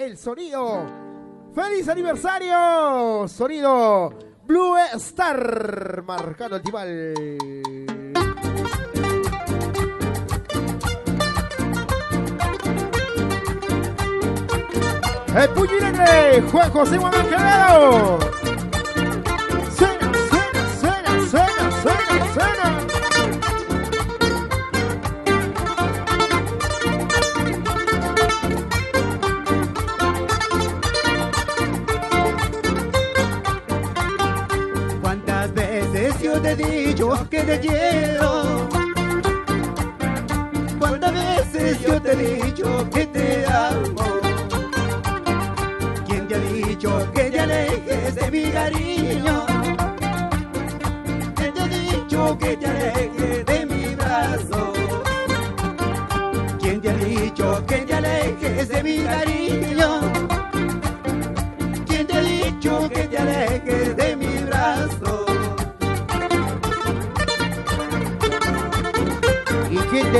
el sonido. ¡Feliz aniversario! Sonido Blue Star, marcando el timal. El puño y letre, Juan José Guamán te he dicho que te quiero? ¿Cuántas veces yo te he dicho que te amo? ¿Quién te ha dicho que te alejes de mi cariño? ¿Quién te ha dicho que te alejes de mi brazo? ¿Quién te ha dicho que te alejes de mi cariño?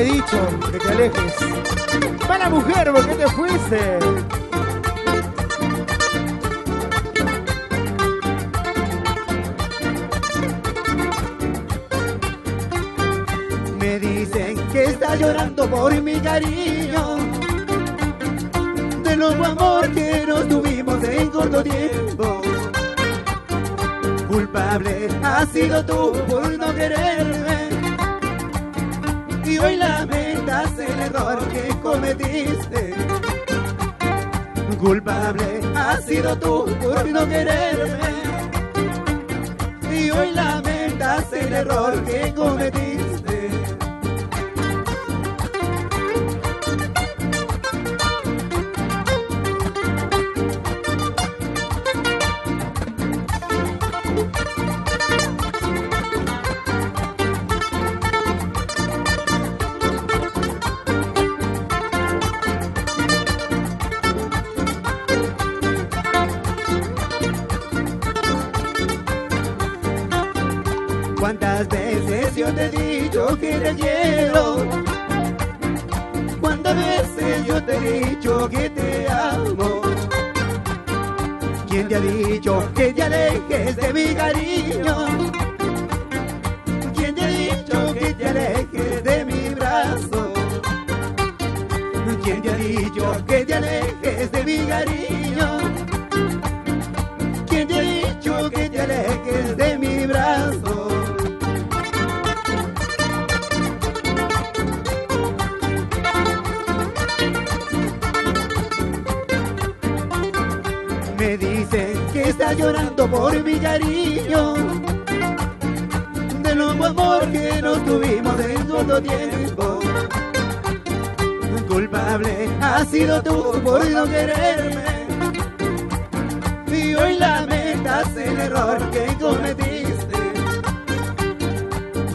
¿Y quién te ha dicho que te alejes? Mala mujer, ¿por qué te fuiste? Me dicen que está llorando por mi cariño De nuevo amor que nos tuvimos en corto tiempo Culpable has sido tú por no quererme Y hoy lamentas el error que cometiste. Culpable has sido tú por no quererme. Y hoy lamentas el error que cometiste ¿Cuántas veces yo te he dicho que te quiero? ¿Cuántas veces yo te he dicho que te amo? ¿Quién te ha dicho que te alejes de mi cariño? ¿Quién te ha dicho que te alejes de mi brazo? ¿Quién te ha dicho que te alejes de mi cariño? ¿Quién te ha dicho que te alejes de mi brazo? Me dicen que está llorando por mi cariño. De nuevo amor que nos tuvimos en corto tiempo. Culpable has sido tú por no quererme. Y hoy lamentas el error que cometiste.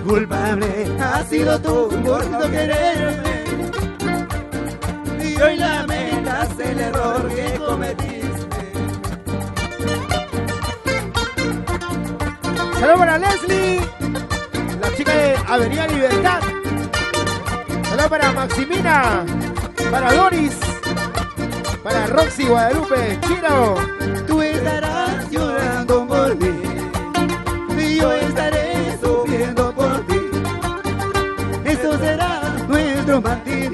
Culpable has sido tú por no quererme. Y hoy lamentas el error Saludos para Leslie, la chica de Avenida Libertad. Saludos para Maximina, para Doris, para Roxy Guadalupe, Chino. Tú estarás llorando por mí y yo estaré sufriendo por ti. Eso será nuestro martirio,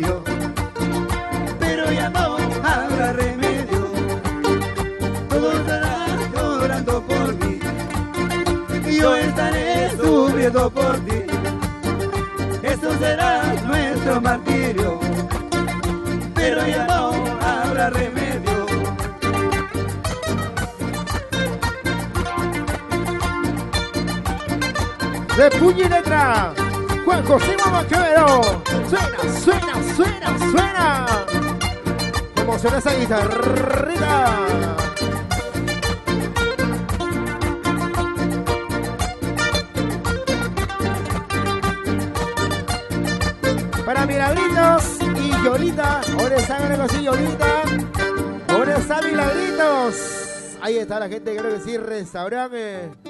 sufriendo por ti. Eso será nuestro martirio, pero ya no habrá remedio. De puño y letra, Juan José Quevedo. Suena, suena, suena, suena. Como suena esa guitarrita. Para Milagritos y Yolita. Ahora está algo así, Yolita. Ahora está Milagritos. Ahí está la gente, creo que sí, restaurante.